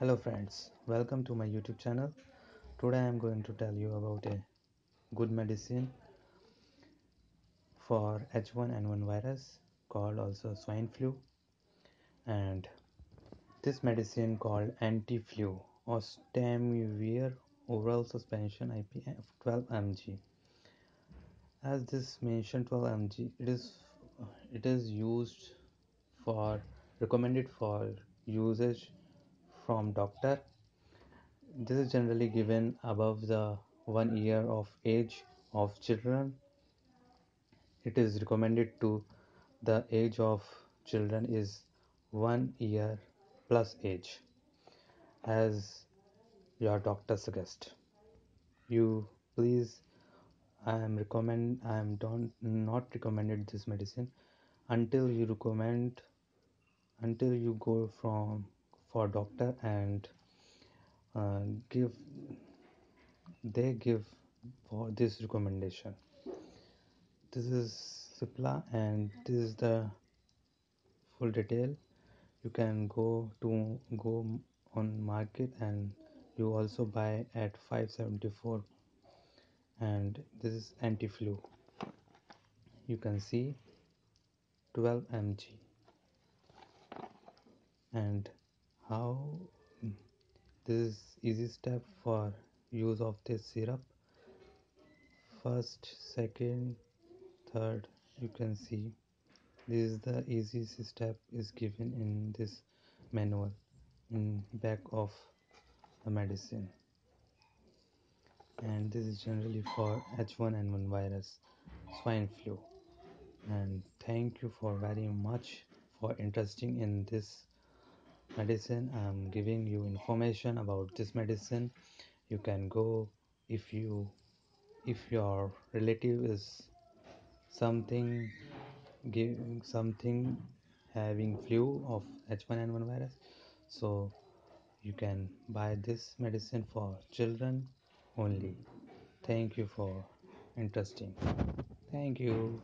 Hello friends, welcome to my YouTube channel. Today I am going to tell you about a good medicine for H1N1 virus called also swine flu and this medicine called anti-flu oseltamivir oral suspension IPF 12 mg as this mentioned 12 mg it is it is used for recommended for usage from doctor. This is generally given above the one year of age of children. It is recommended to the age of children is one year plus age as your doctor suggest you please i am recommend i am don't not recommended this medicine until you recommend until you go from for doctor and uh, give they give for this recommendation. This is Cipla and this is the full detail. You can go to go on market and you also buy at 574 and this is anti-flu. You can see 12 mg and how mm, this is easy step for use of this syrup. First second third you can see. This is the easiest step is given in this manual in back of the medicine. And this is generally for h1n1 virus swine flu. And thank you for very much for interesting in this medicine i'm giving you information about this medicine. You can go if you if your relative is something giving something having flu of h1n1 virus. So you can buy this medicine for children only. Thank you for interesting. Thank you